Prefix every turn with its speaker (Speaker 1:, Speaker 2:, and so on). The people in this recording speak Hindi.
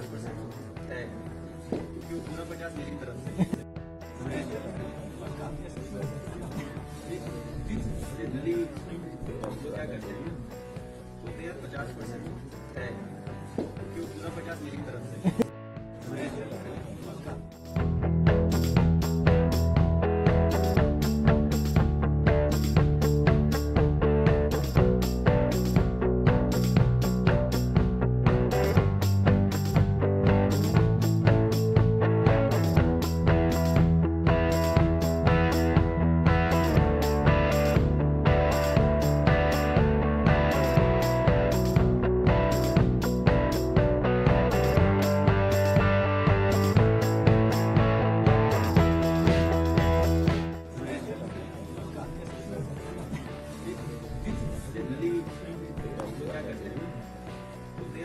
Speaker 1: पचास परसेंट पूरा पचास मेरी तरफ़ से।